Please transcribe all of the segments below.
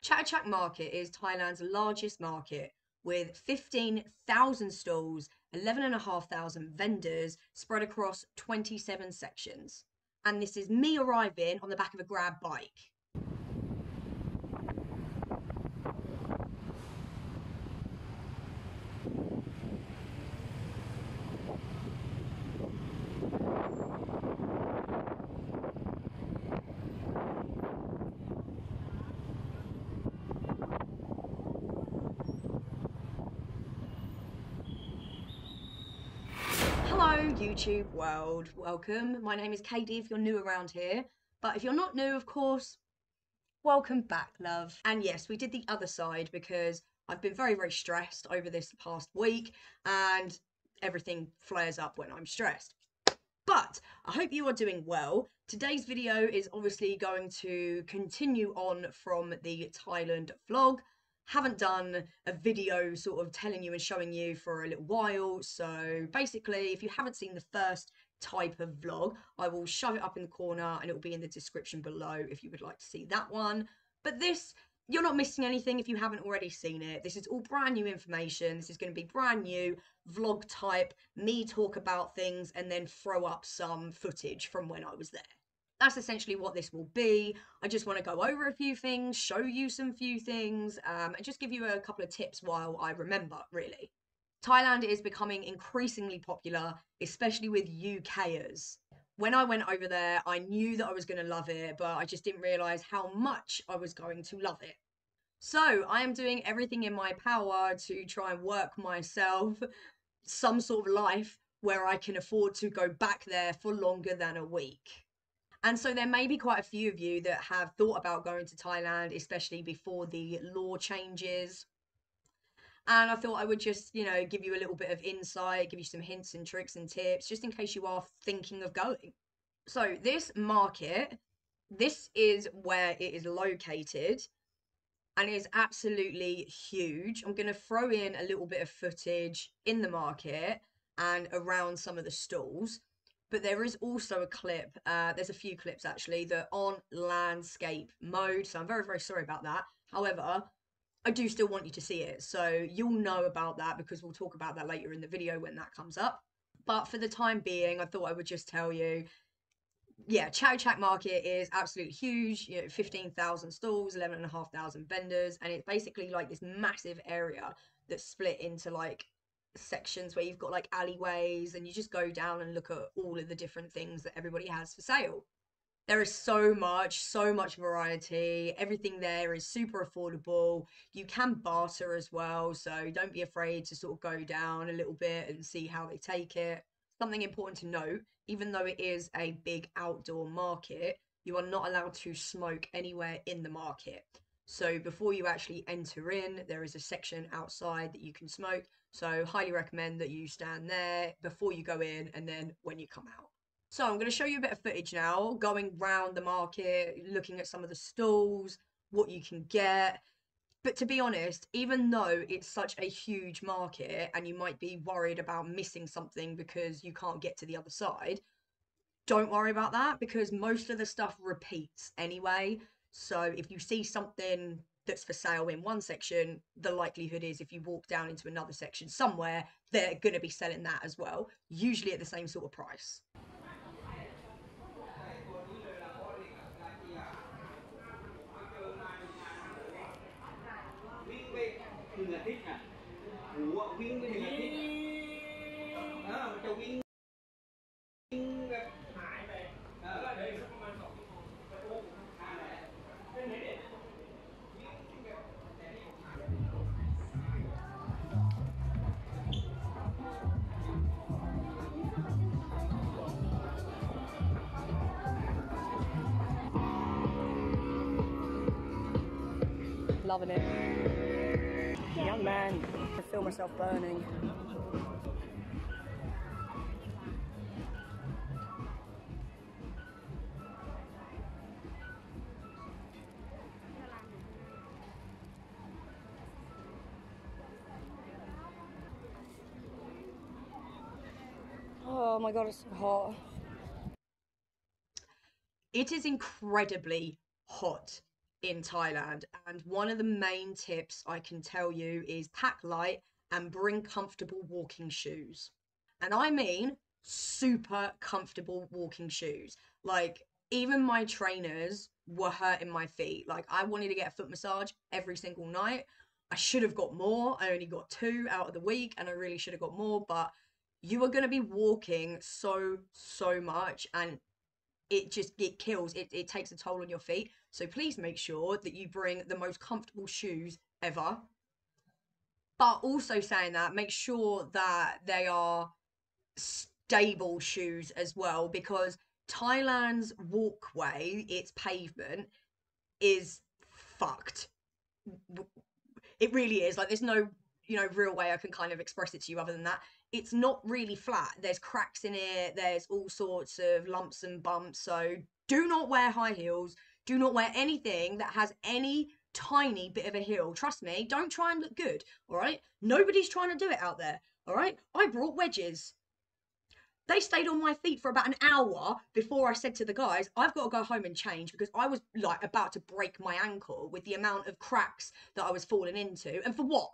Chatuchak Market is Thailand's largest market with 15,000 stalls, 11,500 vendors spread across 27 sections. And this is me arriving on the back of a grab bike. YouTube world. Welcome. My name is Kady if you're new around here. But if you're not new, of course, welcome back, love. And yes, we did the other side because I've been very, very stressed over this past week and everything flares up when I'm stressed. But I hope you are doing well. Today's video is obviously going to continue on from the Thailand vlog haven't done a video sort of telling you and showing you for a little while. So basically, if you haven't seen the first type of vlog, I will shove it up in the corner and it will be in the description below if you would like to see that one. But this, you're not missing anything if you haven't already seen it. This is all brand new information. This is going to be brand new vlog type, me talk about things and then throw up some footage from when I was there that's essentially what this will be. I just want to go over a few things, show you some few things, um, and just give you a couple of tips while I remember, really. Thailand is becoming increasingly popular, especially with UKers. When I went over there, I knew that I was going to love it, but I just didn't realise how much I was going to love it. So I am doing everything in my power to try and work myself some sort of life where I can afford to go back there for longer than a week. And so there may be quite a few of you that have thought about going to Thailand, especially before the law changes. And I thought I would just, you know, give you a little bit of insight, give you some hints and tricks and tips, just in case you are thinking of going. So, this market, this is where it is located and is absolutely huge. I'm going to throw in a little bit of footage in the market and around some of the stalls but there is also a clip, uh, there's a few clips actually, that on landscape mode. So I'm very, very sorry about that. However, I do still want you to see it. So you'll know about that because we'll talk about that later in the video when that comes up. But for the time being, I thought I would just tell you yeah, Chatuchak Market is absolutely huge. You know, fifteen thousand stalls, eleven and a half thousand vendors, and it's basically like this massive area that's split into like sections where you've got like alleyways and you just go down and look at all of the different things that everybody has for sale. There is so much, so much variety. Everything there is super affordable. You can barter as well, so don't be afraid to sort of go down a little bit and see how they take it. Something important to note even though it is a big outdoor market, you are not allowed to smoke anywhere in the market. So before you actually enter in, there is a section outside that you can smoke. So highly recommend that you stand there before you go in and then when you come out. So I'm going to show you a bit of footage now, going round the market, looking at some of the stalls, what you can get. But to be honest, even though it's such a huge market and you might be worried about missing something because you can't get to the other side, don't worry about that because most of the stuff repeats anyway. So if you see something that's for sale in one section, the likelihood is if you walk down into another section somewhere, they're going to be selling that as well, usually at the same sort of price. Loving it. Young man, I feel myself burning. Oh my god, it's so hot. It is incredibly hot in Thailand. And one of the main tips I can tell you is pack light and bring comfortable walking shoes. And I mean super comfortable walking shoes. Like, even my trainers were hurting my feet. Like, I wanted to get a foot massage every single night. I should have got more. I only got two out of the week, and I really should have got more. But you are going to be walking so, so much, and it just it kills it, it takes a toll on your feet so please make sure that you bring the most comfortable shoes ever but also saying that make sure that they are stable shoes as well because thailand's walkway its pavement is fucked it really is like there's no you know real way i can kind of express it to you other than that it's not really flat. There's cracks in it. There's all sorts of lumps and bumps. So do not wear high heels. Do not wear anything that has any tiny bit of a heel. Trust me, don't try and look good. All right. Nobody's trying to do it out there. All right. I brought wedges. They stayed on my feet for about an hour before I said to the guys, I've got to go home and change because I was like about to break my ankle with the amount of cracks that I was falling into. And for what?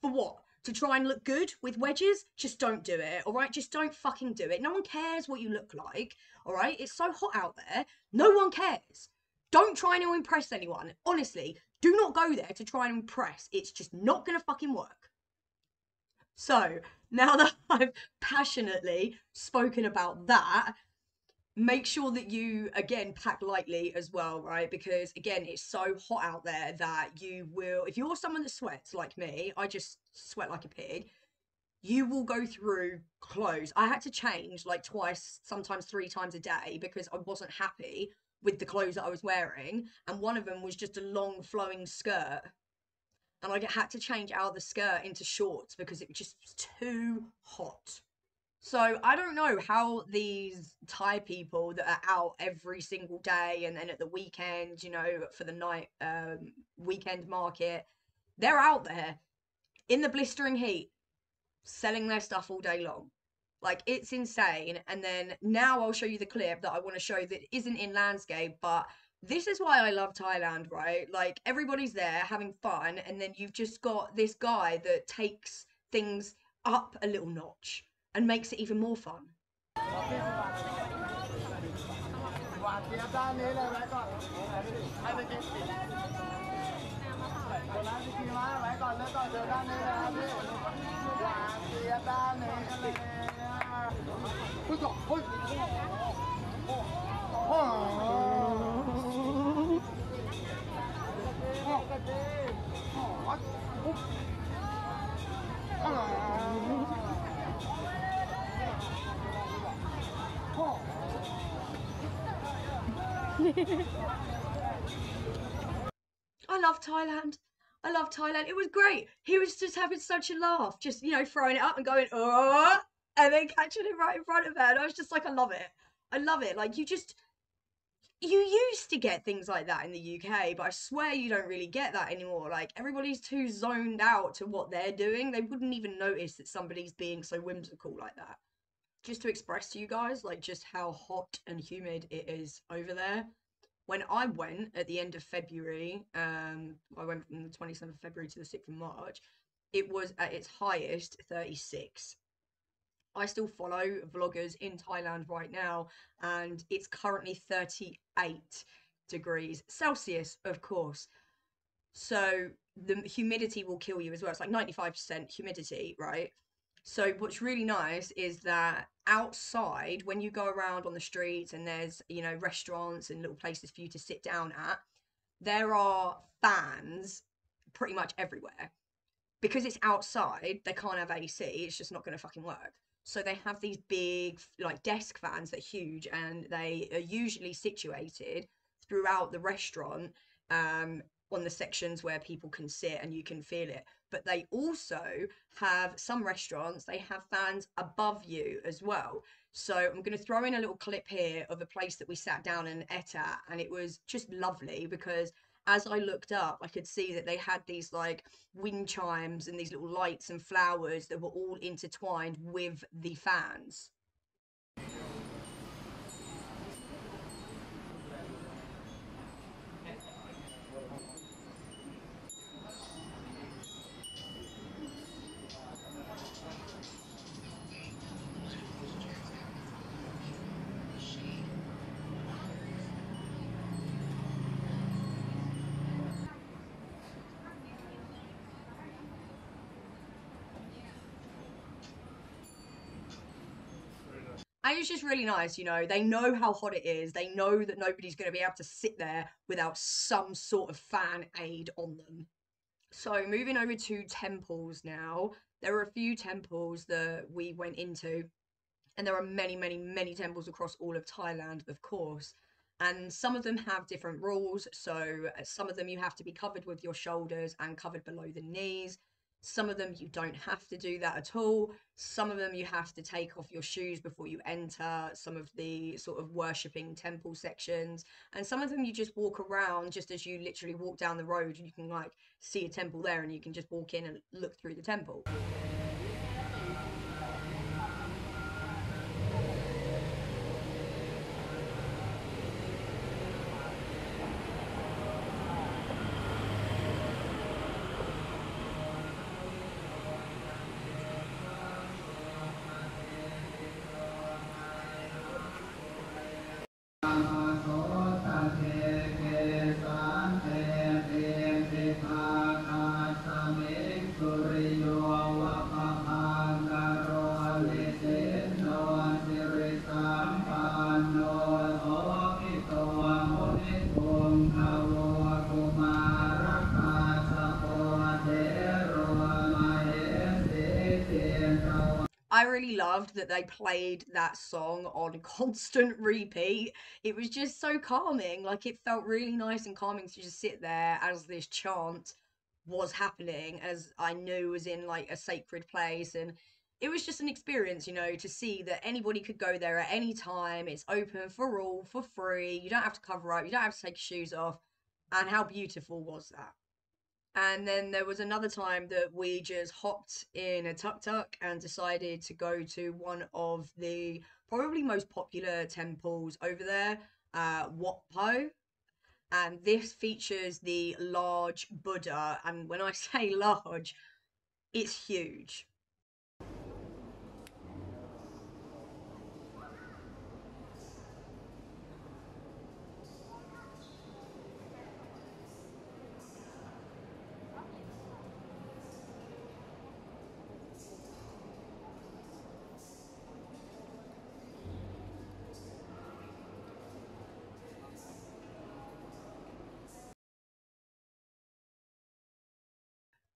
For what? to try and look good with wedges, just don't do it. All right, just don't fucking do it. No one cares what you look like. All right, it's so hot out there. No one cares. Don't try to impress anyone. Honestly, do not go there to try and impress. It's just not gonna fucking work. So now that I've passionately spoken about that, make sure that you again pack lightly as well right because again it's so hot out there that you will if you're someone that sweats like me i just sweat like a pig you will go through clothes i had to change like twice sometimes three times a day because i wasn't happy with the clothes that i was wearing and one of them was just a long flowing skirt and i had to change out the skirt into shorts because it was just too hot so I don't know how these Thai people that are out every single day and then at the weekend, you know, for the night um, weekend market, they're out there in the blistering heat selling their stuff all day long. Like it's insane. And then now I'll show you the clip that I want to show that isn't in landscape, but this is why I love Thailand, right? Like everybody's there having fun, and then you've just got this guy that takes things up a little notch and makes it even more fun. I love Thailand. I love Thailand. It was great. He was just having such a laugh, just you know, throwing it up and going, oh, and then catching it right in front of her. And I was just like, I love it. I love it. Like you just you used to get things like that in the UK, but I swear you don't really get that anymore. Like everybody's too zoned out to what they're doing. They wouldn't even notice that somebody's being so whimsical like that. Just to express to you guys like just how hot and humid it is over there when I went at the end of February, um, I went from the 27th of February to the 6th of March, it was at its highest 36. I still follow vloggers in Thailand right now, and it's currently 38 degrees Celsius, of course. So the humidity will kill you as well. It's like 95% humidity, right? So what's really nice is that outside, when you go around on the streets and there's, you know, restaurants and little places for you to sit down at, there are fans pretty much everywhere. Because it's outside, they can't have AC, it's just not going to fucking work. So they have these big, like, desk fans that are huge and they are usually situated throughout the restaurant um, on the sections where people can sit and you can feel it. But they also have some restaurants they have fans above you as well. So i'm going to throw in a little clip here of a place that we sat down and ate at and it was just lovely because as i looked up i could see that they had these like wind chimes and these little lights and flowers that were all intertwined with the fans And it's just really nice, you know. They know how hot it is. They know that nobody's going to be able to sit there without some sort of fan aid on them. So, moving over to temples now, there are a few temples that we went into, and there are many, many, many temples across all of Thailand, of course. And some of them have different rules. So, uh, some of them you have to be covered with your shoulders and covered below the knees. Some of them you don't have to do that at all. Some of them you have to take off your shoes before you enter some of the sort of worshipping temple sections. And some of them you just walk around just as you literally walk down the road and you can like see a temple there and you can just walk in and look through the temple. I really loved that they played that song on constant repeat. It was just so calming. Like it felt really nice and calming to just sit there as this chant was happening, as I knew was in like a sacred place. And it was just an experience, you know, to see that anybody could go there at any time. It's open for all, for free. You don't have to cover up, you don't have to take your shoes off. And how beautiful was that? And then there was another time that we just hopped in a tuk tuk and decided to go to one of the probably most popular temples over there, uh, Wat Pho. And this features the large Buddha. And when I say large, it's huge.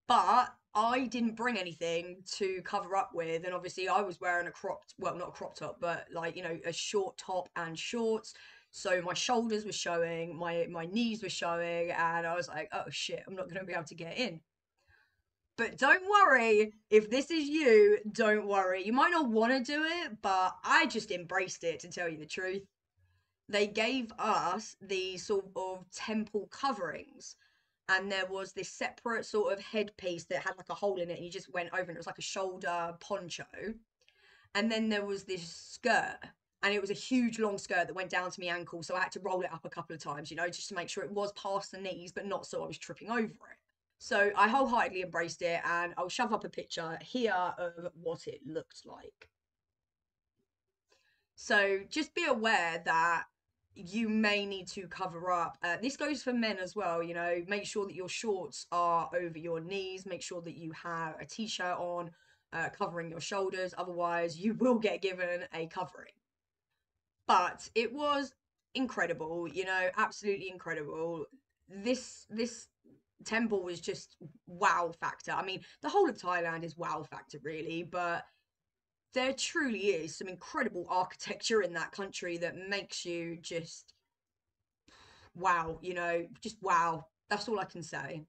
but I didn't bring anything to cover up with, and obviously I was wearing a cropped, well, not a crop top, but like you know, a short top and shorts. So my shoulders were showing, my my knees were showing, and I was like, oh shit, I'm not gonna be able to get in. But don't worry, if this is you, don't worry. You might not want to do it, but I just embraced it to tell you the truth. They gave us the sort of temple coverings and there was this separate sort of headpiece that had like a hole in it and you just went over and it was like a shoulder poncho. And then there was this skirt and it was a huge long skirt that went down to my ankle so i had to roll it up a couple of times you know just to make sure it was past the knees but not so i was tripping over it. So i wholeheartedly embraced it and i'll shove up a picture here of what it looked like. So just be aware that you may need to cover up. Uh, this goes for men as well, you know, make sure that your shorts are over your knees, make sure that you have a t shirt on uh, covering your shoulders, otherwise, you will get given a covering. But it was incredible, you know, absolutely incredible. This, this temple was just wow factor. I mean, the whole of Thailand is wow factor, really, but there truly is some incredible architecture in that country that makes you just wow, you know, just wow. That's all I can say.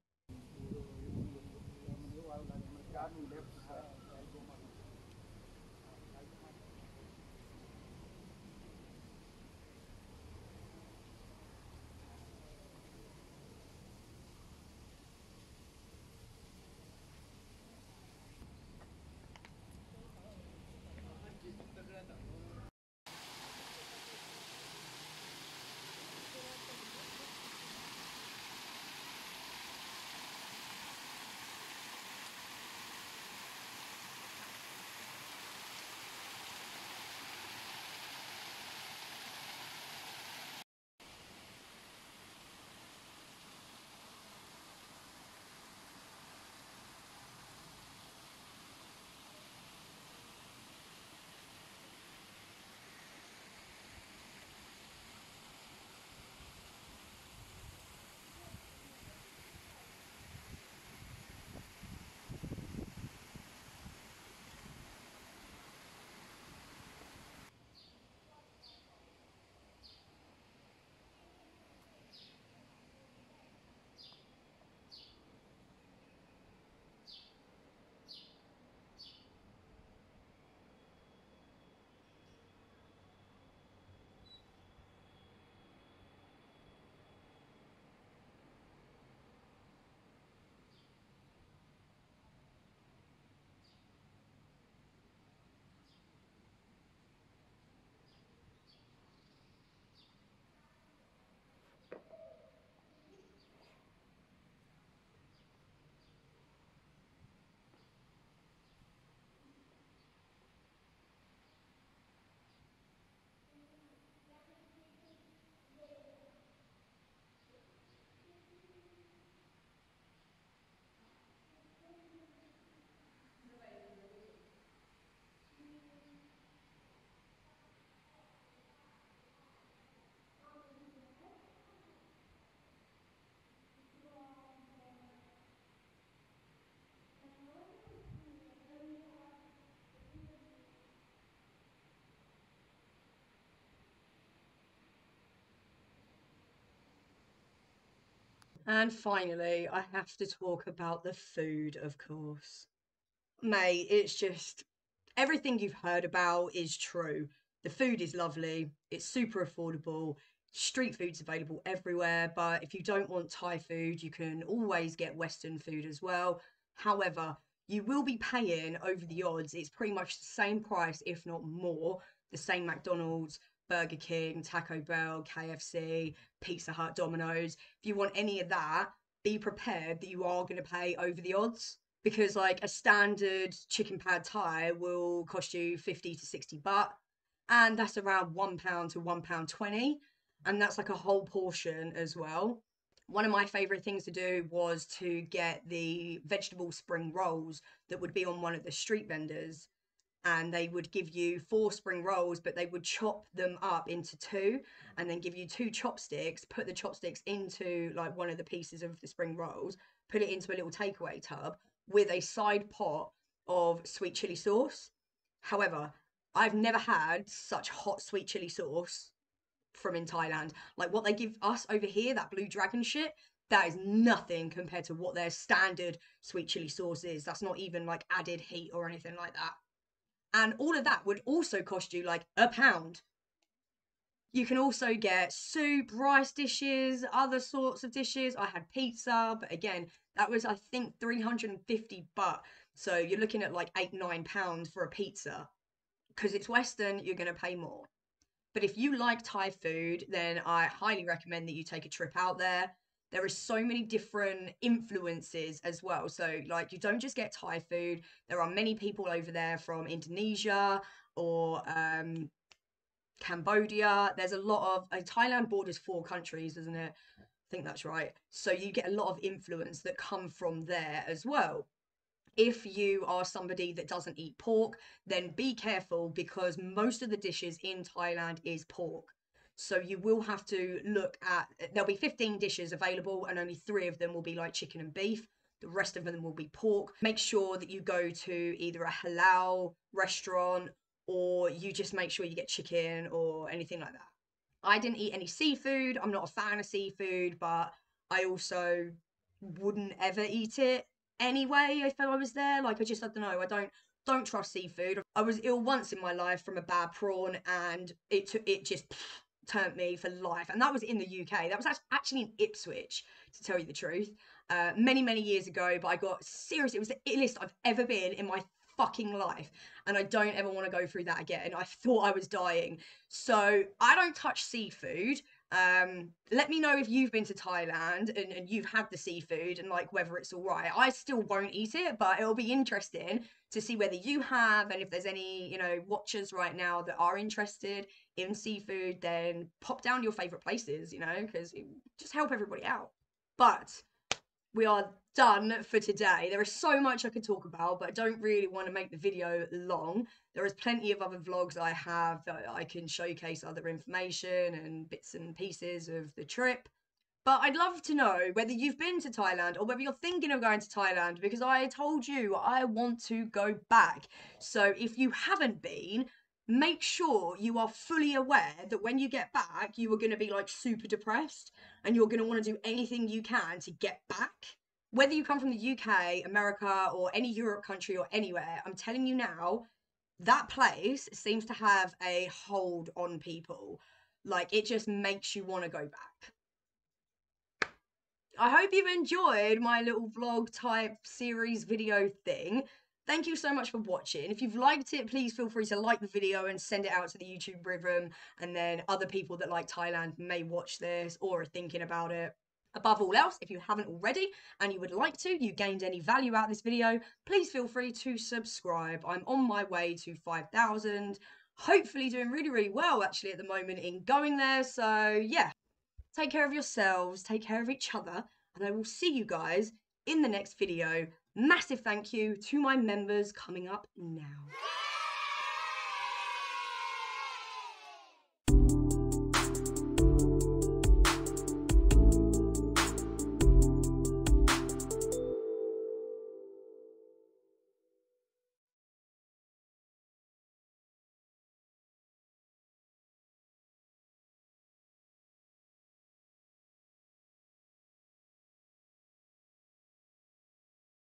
And finally, I have to talk about the food, of course. Mate, it's just everything you've heard about is true. The food is lovely, it's super affordable, street food's available everywhere. But if you don't want Thai food, you can always get Western food as well. However, you will be paying over the odds. It's pretty much the same price, if not more, the same McDonald's, Burger King, Taco Bell, KFC, Pizza Hut, Domino's. If you want any of that, be prepared that you are going to pay over the odds because like a standard chicken pad thai will cost you 50 to 60 baht and that's around 1 pound to 1 pound 20 and that's like a whole portion as well one of my favorite things to do was to get the vegetable spring rolls that would be on one of the street vendors and they would give you four spring rolls, but they would chop them up into two and then give you two chopsticks, put the chopsticks into like one of the pieces of the spring rolls, put it into a little takeaway tub with a side pot of sweet chili sauce. However, I've never had such hot sweet chili sauce from in Thailand. Like what they give us over here, that blue dragon shit, that is nothing compared to what their standard sweet chili sauce is. That's not even like added heat or anything like that. And all of that would also cost you like a pound. You can also get soup, rice dishes, other sorts of dishes. I had pizza, but again, that was I think 350 baht. So you're looking at like eight, nine pounds for a pizza. Because it's Western, you're going to pay more. But if you like Thai food, then I highly recommend that you take a trip out there there are so many different influences as well. So, like, you don't just get Thai food, there are many people over there from Indonesia or um, Cambodia. There's a lot of uh, Thailand borders four countries, isn't it? I think that's right. So, you get a lot of influence that come from there as well. If you are somebody that doesn't eat pork, then be careful because most of the dishes in Thailand is pork. So you will have to look at, there'll be 15 dishes available and only three of them will be like chicken and beef. The rest of them will be pork. Make sure that you go to either a halal restaurant or you just make sure you get chicken or anything like that. I didn't eat any seafood. I'm not a fan of seafood, but I also wouldn't ever eat it anyway if I was there. Like I just I don't know. I don't don't trust seafood. I was ill once in my life from a bad prawn, and it took it just turned me for life. And that was in the UK. That was actually in Ipswich, to tell you the truth. Uh, many, many years ago, but I got serious. it was the illest I've ever been in my fucking life. And I don't ever want to go through that again. I thought I was dying. So I don't touch seafood. Um, let me know if you've been to Thailand and, and you've had the seafood and like whether it's all right. I still won't eat it, but it'll be interesting to see whether you have and if there's any, you know, watchers right now that are interested in seafood, then pop down your favorite places, you know, because it just help everybody out. But we are done for today. There is so much I could talk about, but I don't really want to make the video long. There is plenty of other vlogs I have that I can showcase other information and bits and pieces of the trip. But I'd love to know whether you've been to Thailand or whether you're thinking of going to Thailand because I told you I want to go back. So if you haven't been, make sure you are fully aware that when you get back, you are going to be like super depressed and you're going to want to do anything you can to get back. Whether you come from the UK, America, or any Europe country or anywhere, I'm telling you now, that place seems to have a hold on people. Like it just makes you want to go back. I hope you've enjoyed my little vlog type series video thing. Thank you so much for watching. If you've liked it, please feel free to like the video and send it out to the YouTube rhythm. And then other people that like Thailand may watch this or are thinking about it. Above all else, if you haven't already and you would like to, you gained any value out of this video, please feel free to subscribe. I'm on my way to 5,000. Hopefully doing really, really well actually at the moment in going there. So yeah, take care of yourselves, take care of each other, and I will see you guys in the next video. Massive thank you to my members coming up now.